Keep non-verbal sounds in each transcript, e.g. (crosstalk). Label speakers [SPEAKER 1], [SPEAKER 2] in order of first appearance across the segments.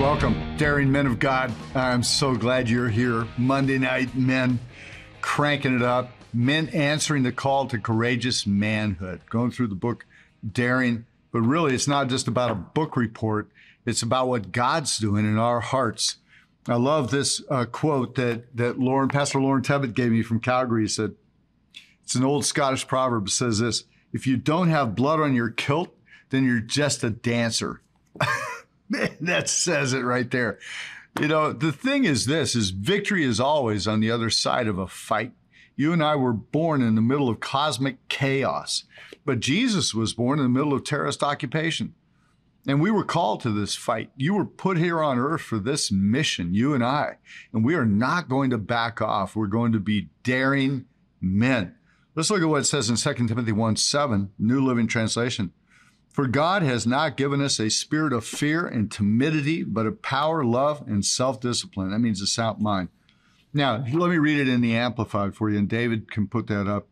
[SPEAKER 1] Welcome, daring men of God. I'm so glad you're here. Monday night, men cranking it up, men answering the call to courageous manhood. Going through the book Daring, but really it's not just about a book report, it's about what God's doing in our hearts. I love this uh, quote that, that Lauren, Pastor Lauren Tebbett gave me from Calgary. He said, It's an old Scottish proverb. It says this If you don't have blood on your kilt, then you're just a dancer. (laughs) that says it right there. You know, the thing is this is victory is always on the other side of a fight. You and I were born in the middle of cosmic chaos, but Jesus was born in the middle of terrorist occupation. And we were called to this fight. You were put here on earth for this mission, you and I. And we are not going to back off. We're going to be daring men. Let's look at what it says in 2 Timothy 1 7, New Living Translation. For God has not given us a spirit of fear and timidity, but of power, love, and self discipline. That means a sound mind. Now, let me read it in the Amplified for you, and David can put that up.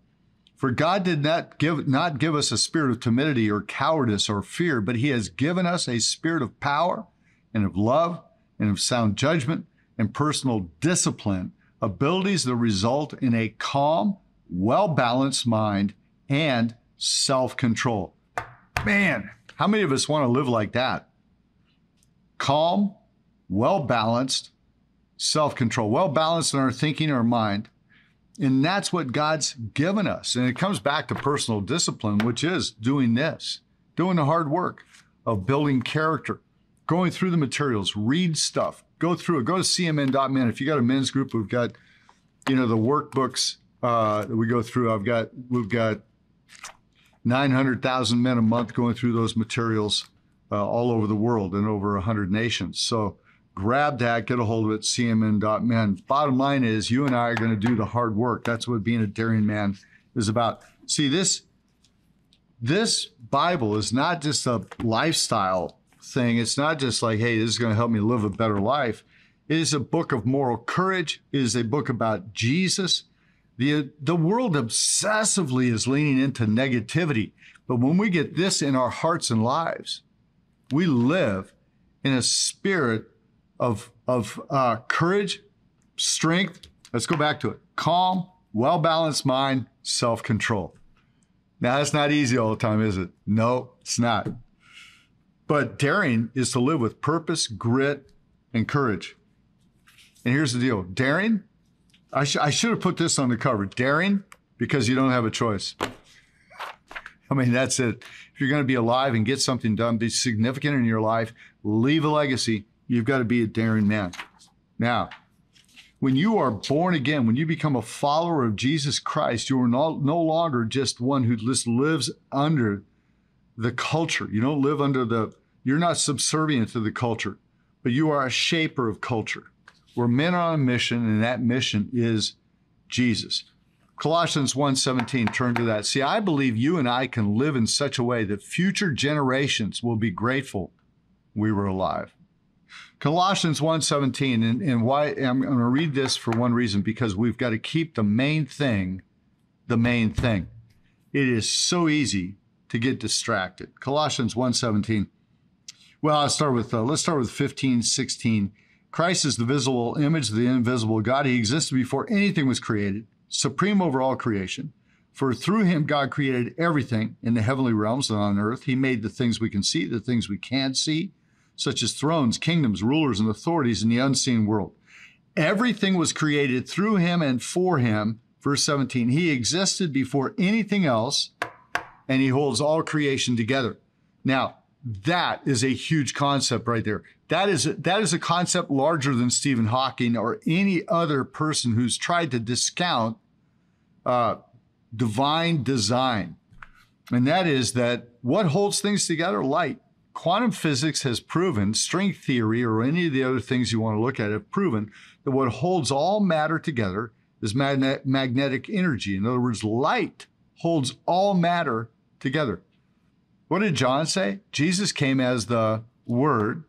[SPEAKER 1] For God did not give, not give us a spirit of timidity or cowardice or fear, but He has given us a spirit of power and of love and of sound judgment and personal discipline, abilities that result in a calm, well balanced mind and self control. Man, how many of us want to live like that? Calm, well balanced, self control, well balanced in our thinking, our mind. And that's what God's given us. And it comes back to personal discipline, which is doing this, doing the hard work of building character, going through the materials, read stuff, go through it, go to cmn.men. If you got a men's group, we've got, you know, the workbooks uh, that we go through. I've got, we've got 900,000 men a month going through those materials uh, all over the world in over 100 nations. So grab that, get a hold of it, cmn.men. Bottom line is, you and I are going to do the hard work. That's what being a daring man is about. See, this this Bible is not just a lifestyle thing. It's not just like, hey, this is going to help me live a better life. It is a book of moral courage. It is a book about Jesus. The, the world obsessively is leaning into negativity. But when we get this in our hearts and lives, we live in a spirit of, of uh, courage, strength. Let's go back to it calm, well balanced mind, self control. Now, that's not easy all the time, is it? No, it's not. But daring is to live with purpose, grit, and courage. And here's the deal daring I, sh- I should have put this on the cover. Daring because you don't have a choice. I mean, that's it. If you're going to be alive and get something done, be significant in your life, leave a legacy, you've got to be a daring man. Now, when you are born again, when you become a follower of Jesus Christ, you are no, no longer just one who just lives under the culture. You don't live under the, you're not subservient to the culture, but you are a shaper of culture. We're men on a mission, and that mission is Jesus. Colossians 1:17 turn to that. See, I believe you and I can live in such a way that future generations will be grateful we were alive. Colossians 1:17 and, and why I'm going to read this for one reason because we've got to keep the main thing the main thing. It is so easy to get distracted. Colossians 1:17. Well, I'll start with uh, let's start with 15, 16. Christ is the visible image of the invisible God. He existed before anything was created, supreme over all creation. For through him, God created everything in the heavenly realms and on earth. He made the things we can see, the things we can't see, such as thrones, kingdoms, rulers, and authorities in the unseen world. Everything was created through him and for him. Verse 17, he existed before anything else, and he holds all creation together. Now, that is a huge concept right there. That is a, that is a concept larger than Stephen Hawking or any other person who's tried to discount uh, divine design. And that is that what holds things together? Light. Quantum physics has proven, string theory or any of the other things you want to look at have proven that what holds all matter together is magne- magnetic energy. In other words, light holds all matter together. What did John say? Jesus came as the Word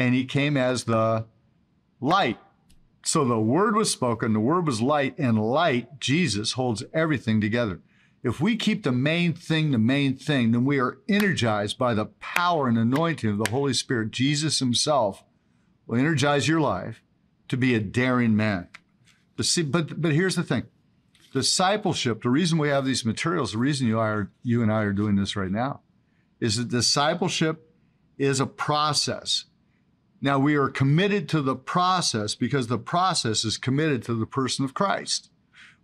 [SPEAKER 1] and he came as the light. So the Word was spoken, the Word was light, and light, Jesus, holds everything together. If we keep the main thing the main thing, then we are energized by the power and anointing of the Holy Spirit. Jesus Himself will energize your life to be a daring man. But, see, but, but here's the thing discipleship, the reason we have these materials, the reason you, are, you and I are doing this right now, is that discipleship is a process. Now, we are committed to the process because the process is committed to the person of Christ.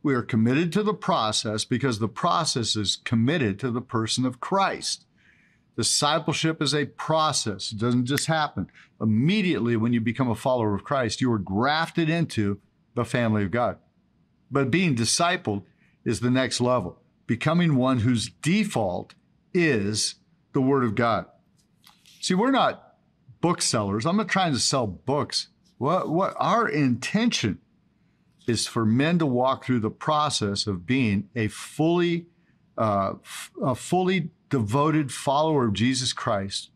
[SPEAKER 1] We are committed to the process because the process is committed to the person of Christ. Discipleship is a process. It doesn't just happen. Immediately when you become a follower of Christ, you are grafted into the family of God. But being discipled is the next level, becoming one whose default is the Word of God. See, we're not booksellers. I'm not trying to sell books. What, what our intention is for men to walk through the process of being a fully, uh, a fully devoted follower of Jesus Christ,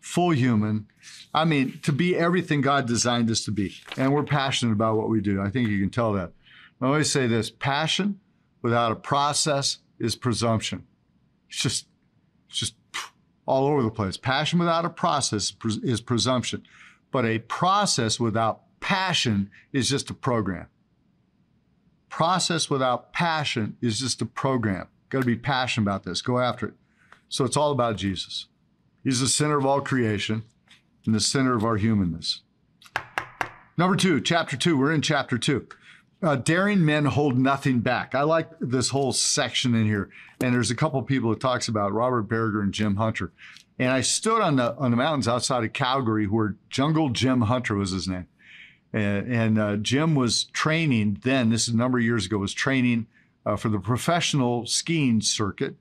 [SPEAKER 1] full human. I mean, to be everything God designed us to be. And we're passionate about what we do. I think you can tell that. I always say this passion without a process is presumption. It's just, it's just all over the place. Passion without a process is presumption. But a process without passion is just a program. Process without passion is just a program. Got to be passionate about this. Go after it. So it's all about Jesus. He's the center of all creation and the center of our humanness. Number two, chapter two. We're in chapter two. Uh, daring men hold nothing back. I like this whole section in here, and there's a couple people it talks about Robert Barriger and Jim Hunter. And I stood on the on the mountains outside of Calgary, where Jungle Jim Hunter was his name, and, and uh, Jim was training then. This is a number of years ago. Was training uh, for the professional skiing circuit,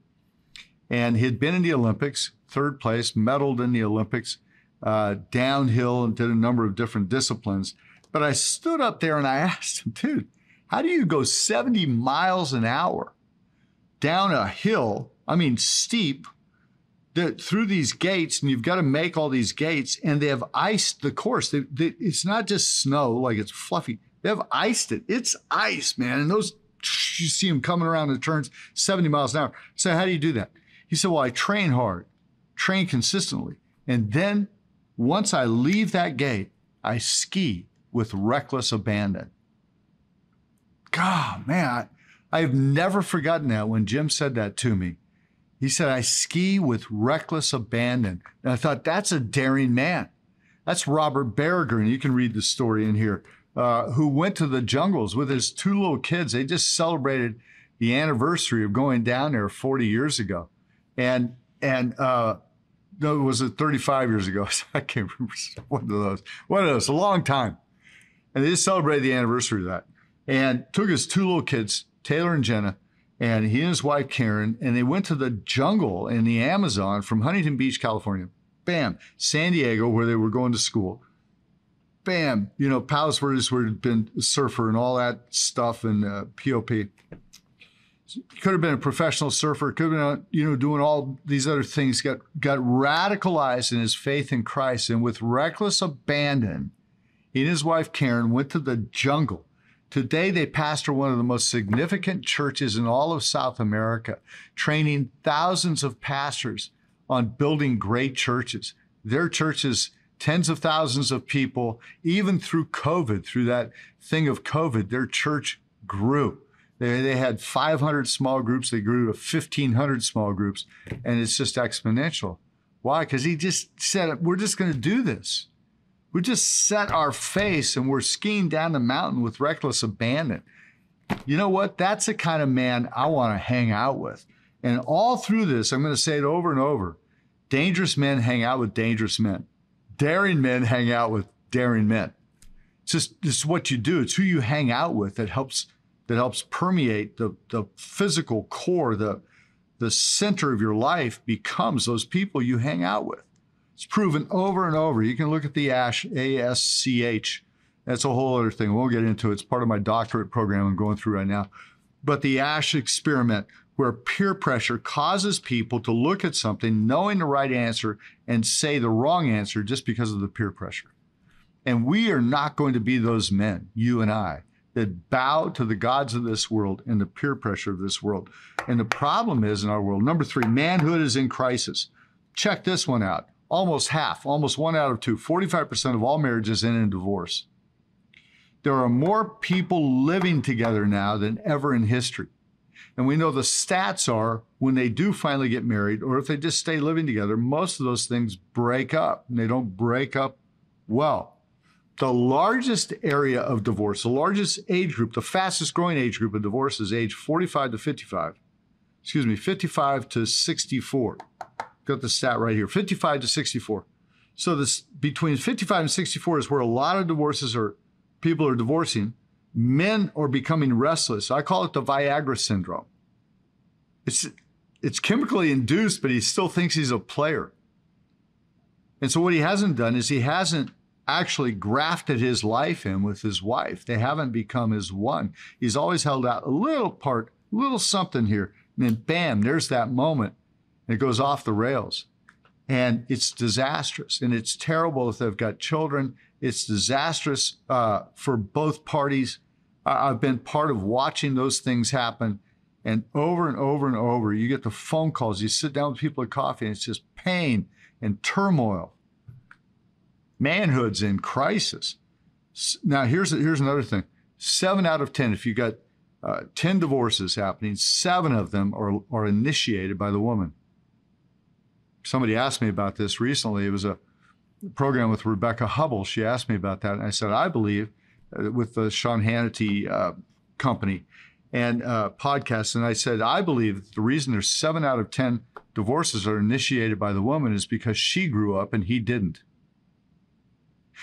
[SPEAKER 1] and he had been in the Olympics, third place, medaled in the Olympics, uh, downhill, and did a number of different disciplines. But I stood up there and I (laughs) asked him, dude, how do you go 70 miles an hour down a hill? I mean, steep, the, through these gates, and you've got to make all these gates, and they have iced the course. They, they, it's not just snow, like it's fluffy. They have iced it. It's ice, man. And those, (sniffs) you see them coming around the turns 70 miles an hour. So, how do you do that? He said, Well, I train hard, train consistently. And then once I leave that gate, I ski with reckless abandon. God, man, I, have never forgotten that when Jim said that to me. He said, I ski with reckless abandon. And I thought, that's a daring man. That's Robert Barriger, and you can read the story in here, uh, who went to the jungles with his two little kids. They just celebrated the anniversary of going down there 40 years ago. And, and, uh, no, was it 35 years ago? (laughs) I can't remember one of those. One of those, a long time. And they just celebrated the anniversary of that. And took his two little kids, Taylor and Jenna, and he and his wife Karen, and they went to the jungle in the Amazon from Huntington Beach, California. Bam, San Diego, where they were going to school. Bam, you know, Palos Verdes, where had been a surfer and all that stuff, and uh, POP. Could have been a professional surfer. Could have been, you know, doing all these other things. Got got radicalized in his faith in Christ, and with reckless abandon, he and his wife Karen went to the jungle. Today, they pastor one of the most significant churches in all of South America, training thousands of pastors on building great churches. Their churches, tens of thousands of people, even through COVID, through that thing of COVID, their church grew. They, they had 500 small groups, they grew to 1,500 small groups, and it's just exponential. Why? Because he just said, We're just going to do this. We just set our face and we're skiing down the mountain with reckless abandon. You know what? That's the kind of man I want to hang out with. And all through this, I'm going to say it over and over dangerous men hang out with dangerous men, daring men hang out with daring men. It's just it's what you do. It's who you hang out with that helps that helps permeate the, the physical core, the the center of your life becomes those people you hang out with. It's proven over and over. You can look at the Asch, A S C H. That's a whole other thing. We'll get into it. It's part of my doctorate program I'm going through right now. But the Asch experiment, where peer pressure causes people to look at something knowing the right answer and say the wrong answer just because of the peer pressure. And we are not going to be those men, you and I, that bow to the gods of this world and the peer pressure of this world. And the problem is in our world, number three, manhood is in crisis. Check this one out almost half, almost one out of two, 45% of all marriages end in divorce. There are more people living together now than ever in history. And we know the stats are when they do finally get married, or if they just stay living together, most of those things break up and they don't break up well. The largest area of divorce, the largest age group, the fastest growing age group of divorce is age 45 to 55. Excuse me, 55 to 64. Got the stat right here 55 to 64. So this between 55 and 64 is where a lot of divorces are people are divorcing men are becoming restless. I call it the Viagra syndrome. It's it's chemically induced, but he still thinks he's a player. And so what he hasn't done is he hasn't actually grafted his life in with his wife. They haven't become as one. He's always held out a little part, little something here, and then bam, there's that moment. And it goes off the rails. And it's disastrous. And it's terrible if they've got children. It's disastrous uh, for both parties. I've been part of watching those things happen. And over and over and over, you get the phone calls, you sit down with people at coffee, and it's just pain and turmoil. Manhood's in crisis. Now, here's, here's another thing seven out of 10, if you got uh, 10 divorces happening, seven of them are, are initiated by the woman. Somebody asked me about this recently. It was a program with Rebecca Hubbell. She asked me about that. And I said, I believe uh, with the Sean Hannity uh, company and uh, podcast. And I said, I believe the reason there's seven out of 10 divorces are initiated by the woman is because she grew up and he didn't.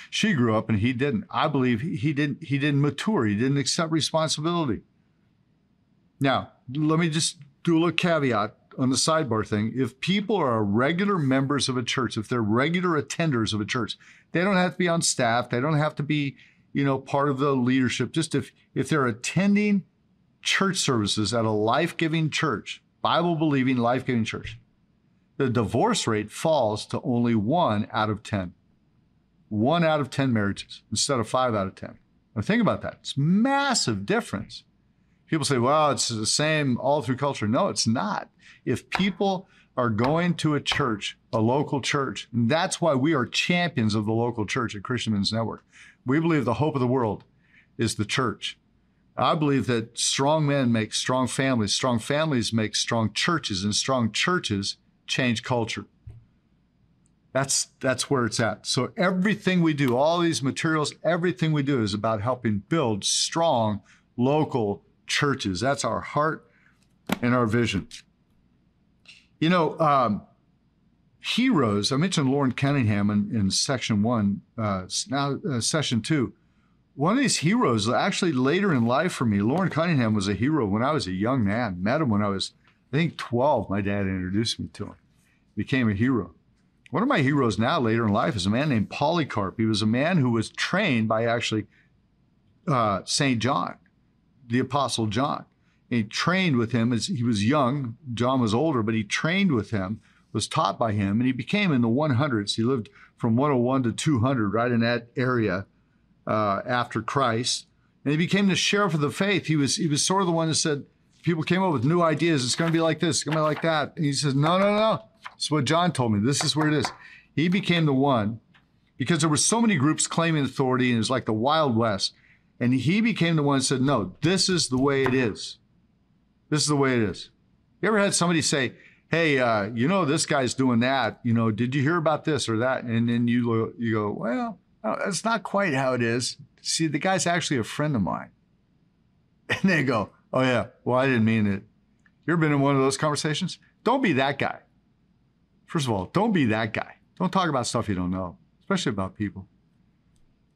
[SPEAKER 1] She grew up and he didn't. I believe he didn't, he didn't mature. He didn't accept responsibility. Now, let me just do a little caveat on the sidebar thing. If people are regular members of a church, if they're regular attenders of a church, they don't have to be on staff. They don't have to be you know, part of the leadership. Just if if they're attending church services at a life-giving church, Bible-believing life-giving church, the divorce rate falls to only one out of 10. One out of 10 marriages instead of five out of 10. Now think about that. It's massive difference. People say, well, it's the same all through culture. No, it's not. If people are going to a church, a local church, that's why we are champions of the local church at Christian Men's Network. We believe the hope of the world is the church. I believe that strong men make strong families, strong families make strong churches, and strong churches change culture. That's that's where it's at. So everything we do, all these materials, everything we do is about helping build strong local churches. That's our heart and our vision. You know, um, heroes. I mentioned Loren Cunningham in, in section one. Uh, now, uh, session two. One of these heroes, actually later in life for me, Loren Cunningham was a hero when I was a young man. Met him when I was, I think, 12. My dad introduced me to him. Became a hero. One of my heroes now, later in life, is a man named Polycarp. He was a man who was trained by actually uh, St. John, the Apostle John. And he trained with him as he was young. John was older, but he trained with him was taught by him, and he became in the 100s. He lived from 101 to 200, right in that area uh, after Christ. And he became the sheriff of the faith. He was he was sort of the one that said people came up with new ideas. It's going to be like this. It's going to be like that. And he says, no, no, no. It's what John told me. This is where it is. He became the one because there were so many groups claiming authority, and it was like the Wild West. And he became the one that said, no, this is the way it is. This is the way it is. You ever had somebody say, hey, uh, you know, this guy's doing that. You know, did you hear about this or that? And then you you go, well, that's not quite how it is. See, the guy's actually a friend of mine. (laughs) And they go, oh yeah, well, I didn't mean it. You ever been in one of those conversations? Don't be that guy. First of all, don't be that guy. Don't talk about stuff you don't know, especially about people.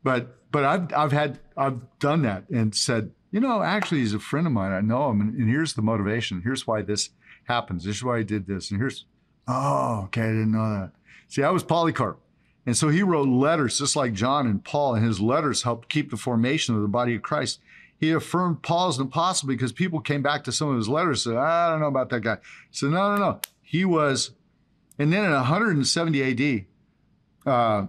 [SPEAKER 1] But but I've I've had I've done that and said, you know, actually he's a friend of mine. I know him, and, and here's the motivation. Here's why this happens. This is why I did this. And here's, oh, okay, I didn't know that. See, I was Polycarp. And so he wrote letters just like John and Paul, and his letters helped keep the formation of the body of Christ. He affirmed Paul's epistles because people came back to some of his letters and said, I don't know about that guy. He said, no, no, no. He was, and then in 170 AD, uh,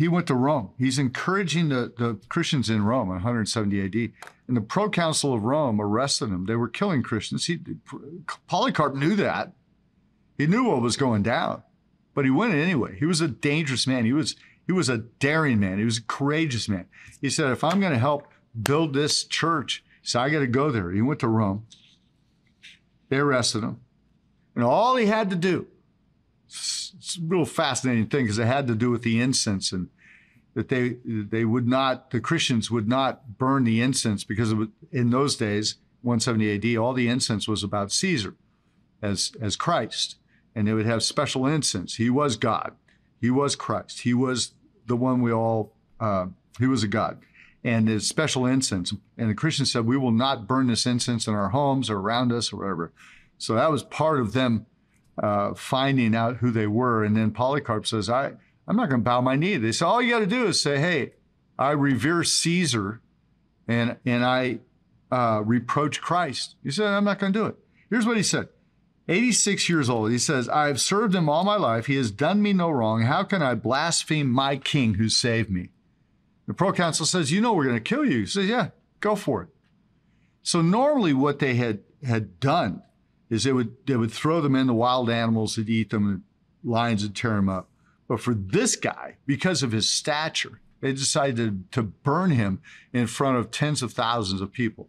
[SPEAKER 1] he went to Rome. He's encouraging the, the Christians in Rome in 170 AD. And the proconsul of Rome arrested him. They were killing Christians. He, Polycarp knew that. He knew what was going down. but he went anyway. He was a dangerous man. He was he was a daring man. He was a courageous man. He said, if I'm going to help build this church, so I got to go there. He went to Rome. They arrested him. And all he had to do, it's a real fascinating thing because it had to do with the incense and that they they would not the Christians would not burn the incense because in those days 170 AD all the incense was about Caesar as as Christ and they would have special incense. He was God. He was Christ. He was the one we all uh, he was a God. And his special incense and the Christians said we will not burn this incense in our homes or around us or whatever. So that was part of them uh, finding out who they were and then Polycarp says I I'm not going to bow my knee. They say, all you got to do is say, hey, I revere Caesar and, and I uh, reproach Christ. He said, I'm not going to do it. Here's what he said 86 years old. He says, I have served him all my life. He has done me no wrong. How can I blaspheme my king who saved me? The proconsul says, You know, we're going to kill you. He says, Yeah, go for it. So normally what they had, had done is they would, they would throw them in the wild animals that eat them lions would tear them up. But for this guy, because of his stature, they decided to burn him in front of tens of thousands of people.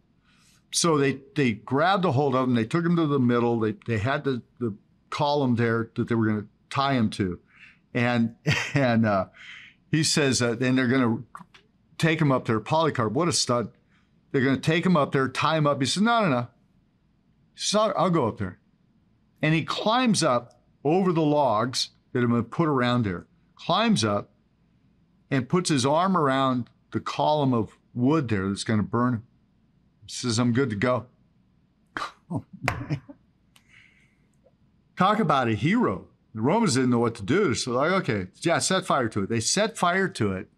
[SPEAKER 1] So they, they grabbed a hold of him, they took him to the middle, they, they had the, the column there that they were going to tie him to. And, (laughs) and uh, he says, uh, they're going to take him up there. Polycarp, what a stud. They're going to take him up there, tie him up. He says, no, no, no. I'll, I'll go up there. And he climbs up over the logs that have been put around there, climbs up and puts his arm around the column of wood there that's going to burn him. Says, I'm good to go. (laughs) Oh, Talk about a hero. The Romans didn't know what to do. So, like, okay, yeah, set fire to it. They set fire to it.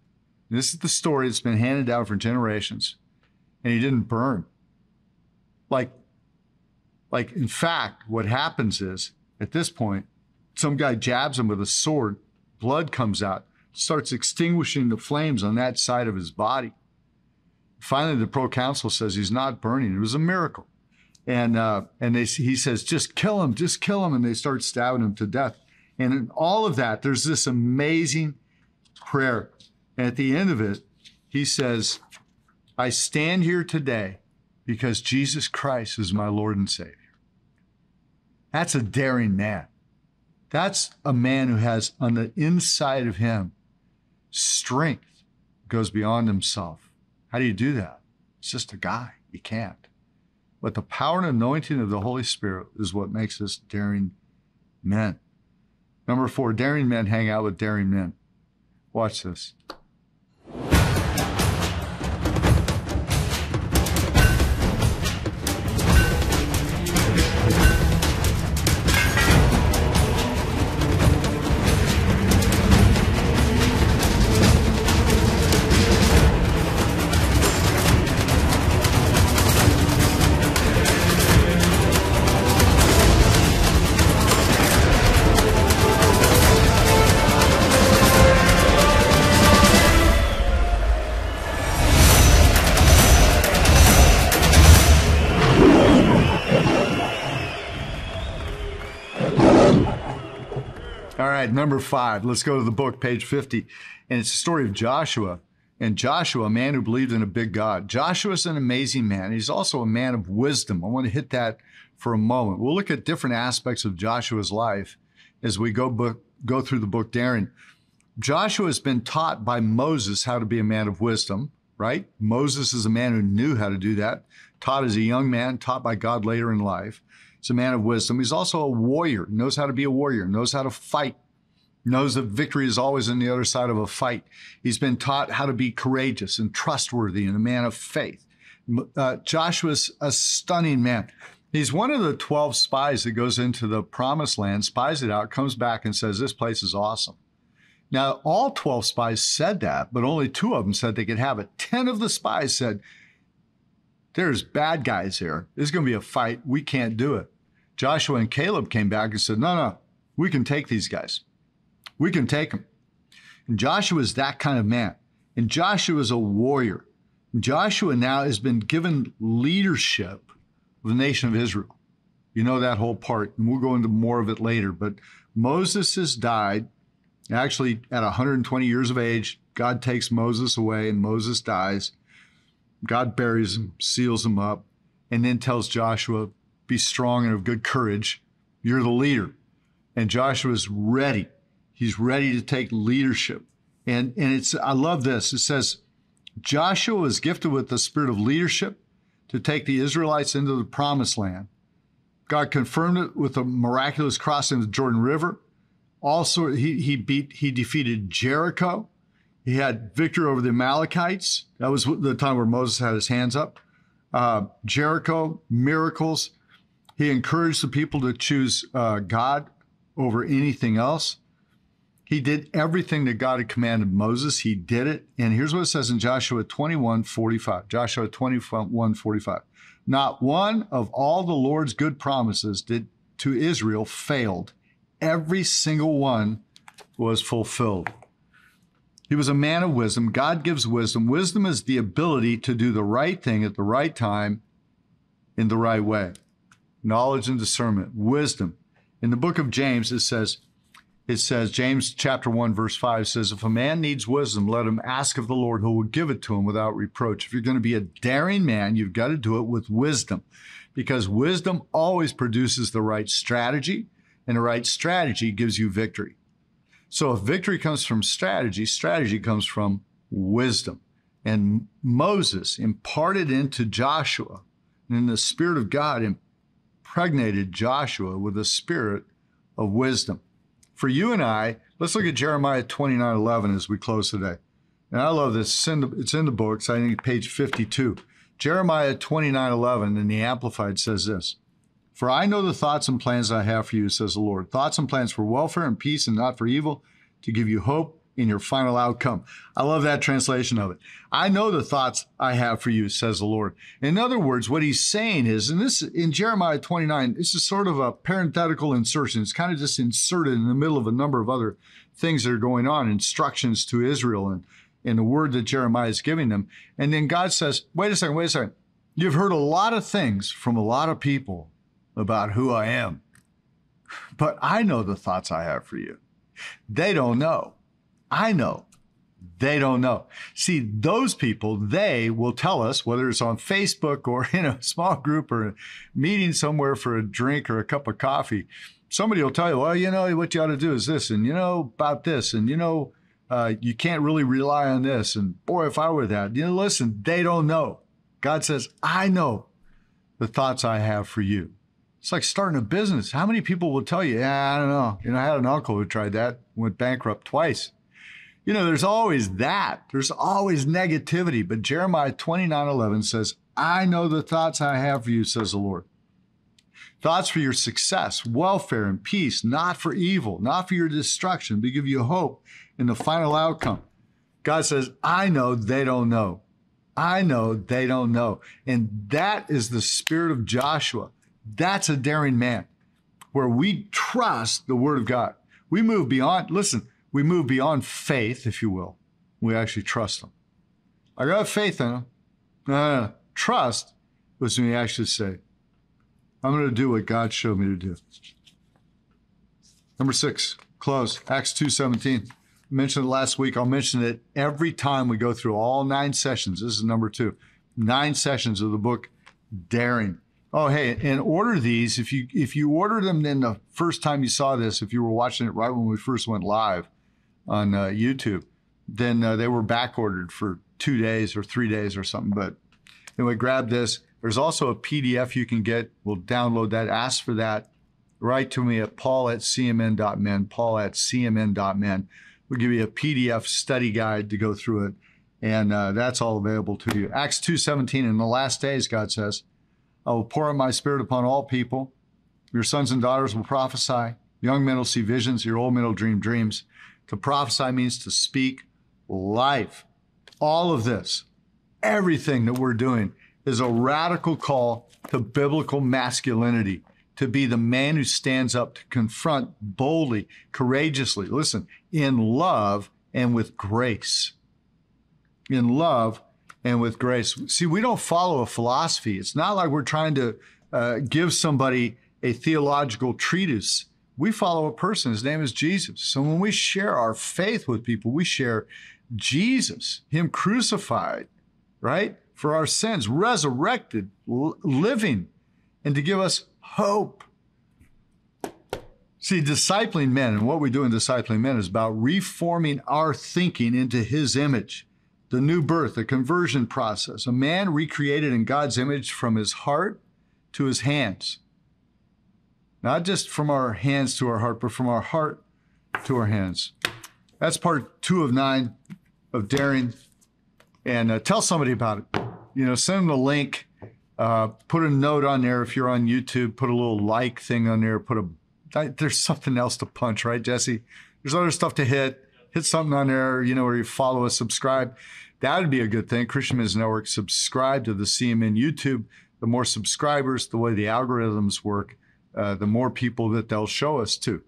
[SPEAKER 1] And this is the story that's been handed down for generations. And he didn't burn. Like, like in fact, what happens is at this point, some guy jabs him with a sword, blood comes out, starts extinguishing the flames on that side of his body. Finally, the proconsul says he's not burning. It was a miracle. And, uh, and they, he says, just kill him, just kill him. And they start stabbing him to death. And in all of that, there's this amazing prayer. And at the end of it, he says, I stand here today because Jesus Christ is my Lord and Savior. That's a daring man. That's a man who has on the inside of him strength goes beyond himself. How do you do that? It's just a guy. You can't. But the power and anointing of the Holy Spirit is what makes us daring men. Number four, daring men hang out with daring men. Watch this. Number five. Let's go to the book, page 50. And it's the story of Joshua. And Joshua, a man who believed in a big God. Joshua is an amazing man. He's also a man of wisdom. I want to hit that for a moment. We'll look at different aspects of Joshua's life as we go book, go through the book Daring. Joshua has been taught by Moses how to be a man of wisdom, right? Moses is a man who knew how to do that, taught as a young man, taught by God later in life. He's a man of wisdom. He's also a warrior, knows how to be a warrior, knows how to fight knows that victory is always on the other side of a fight. He's been taught how to be courageous and trustworthy and a man of faith. Uh, Joshua's a stunning man. He's one of the 12 spies that goes into the promised land, spies it out, comes back and says, This place is awesome. Now, all 12 spies said that, but only two of them said they could have it. 10 of the spies said, There's bad guys here. This is going to be a fight. We can't do it. Joshua and Caleb came back and said, No, no, we can take these guys. We can take them. And Joshua is that kind of man. And Joshua is a warrior. Joshua now has been given leadership of the nation of Israel. You know that whole part, and we'll go into more of it later. But Moses has died. Actually, at 120 years of age, God takes Moses away and Moses dies. God buries him, seals him up, and then tells Joshua, Be strong and of good courage. You're the leader. And Joshua's ready. He's ready to take leadership. And, and it's, I love this. It says, Joshua was gifted with the spirit of leadership to take the Israelites into the promised land. God confirmed it with a miraculous crossing of the Jordan River. Also, he, he beat, he defeated Jericho. He had victory over the Amalekites. That was the time where Moses had his hands up. Uh, Jericho, miracles. He encouraged the people to choose uh, God over anything else. He did everything that God had commanded Moses. He did it. And here's what it says in Joshua 21 45. Joshua 21 45. Not one of all the Lord's good promises did to Israel failed. Every single one was fulfilled. He was a man of wisdom. God gives wisdom. Wisdom is the ability to do the right thing at the right time in the right way. Knowledge and discernment, wisdom. In the book of James, it says, it says, James chapter 1, verse 5 says, If a man needs wisdom, let him ask of the Lord, who will give it to him without reproach. If you're going to be a daring man, you've got to do it with wisdom because wisdom always produces the right strategy, and the right strategy gives you victory. So if victory comes from strategy, strategy comes from wisdom. And Moses imparted into Joshua, and the Spirit of God impregnated Joshua with a spirit of wisdom for you and I, let's look at Jeremiah 29 11 as we close today. And I love this. It's in the, it's in the books, I think page 52. Jeremiah 29 11 in the Amplified says this For I know the thoughts and plans I have for you, says the Lord. Thoughts and plans for welfare and peace and not for evil, to give you hope in your final outcome. I love that translation of it. I know the thoughts I have for you, says the Lord. In other words, what he's saying is, and this in Jeremiah 29, this is sort of a parenthetical insertion. It's kind of just inserted in the middle of a number of other things that are going on, instructions to Israel and, and the word that Jeremiah is giving them. And then God says, wait a second, wait a second. You've heard a lot of things from a lot of people about who I am, but I know the thoughts I have for you. They don't know. I know. They don't know. See, those people, they will tell us, whether it's on Facebook or (laughs) in a small group or a meeting somewhere for a drink or a cup of coffee, somebody will tell you, well, you know, what you ought to do is this, and you know about this, and you know, uh, you can't really rely on this. And boy, if I were that, you know, listen, they don't know. God says, I know the thoughts I have for you. It's like starting a business. How many people will tell you, yeah, I don't know. You know, I had an uncle who tried that, went bankrupt twice you know, there's always that. There's always negativity. But Jeremiah 29 11 says, I know the thoughts I have for you, says the Lord. Thoughts for your success, welfare, and peace, not for evil, not for your destruction, but give you hope in the final outcome. God says, I know they don't know. I know they don't know. And that is the spirit of Joshua. That's a daring man where we trust the word of God. We move beyond, listen, we move beyond faith, if you will. We actually trust them. I got faith in them. Uh, trust was when you actually say, I'm going to do what God showed me to do. Number six, close. Acts 2.17. I mentioned it last week. I'll mention it every time we go through all nine sessions. This is number two. Nine sessions of the book Daring. Oh, hey, and order these. If you if you order them then the first time you saw this, if you were watching it right when we first went live, on uh, YouTube, then uh, they were back ordered for two days or three days or something. But anyway, grab this. There's also a PDF you can get. We'll download that. Ask for that. Write to me at paul at cmn.men, paul at cmn.men. We'll give you a PDF study guide to go through it. And uh, that's all available to you. Acts 2.17, in the last days, God says, I will pour out my spirit upon all people. Your sons and daughters will prophesy. Young men will see visions. Your old men will dream dreams. To prophesy means to speak life. All of this, everything that we're doing, is a radical call to biblical masculinity, to be the man who stands up to confront boldly, courageously, listen, in love and with grace. In love and with grace. See, we don't follow a philosophy. It's not like we're trying to uh, give somebody a theological treatise We follow a person. His name is Jesus. So when we share our faith with people, we share Jesus, Him crucified, right? For our sins, resurrected, living, and to give us hope. See, discipling men and what we do in discipling men is about reforming our thinking into His image, the new birth, the conversion process, a man recreated in God's image from his heart to his hands. Not just from our hands to our heart, but from our heart to our hands. That's part two of nine of daring. And uh, tell somebody about it. You know, send them a link. Uh, put a note on there if you're on YouTube. Put a little like thing on there. Put a there's something else to punch, right, Jesse? There's other stuff to hit. Hit something on there, you know, where you follow us, subscribe. That would be a good thing. Christian Men's Network, subscribe to the CMN YouTube. The more subscribers, the way the algorithms work, uh, the more people that they'll show us to.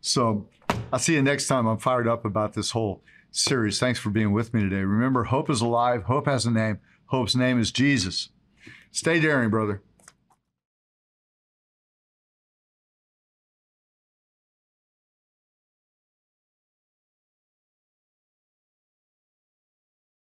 [SPEAKER 1] So I'll see you next time. I'm fired up about this whole series. Thanks for being with me today. Remember, hope is alive. Hope has a name. Hope's name is Jesus. Stay daring, brother.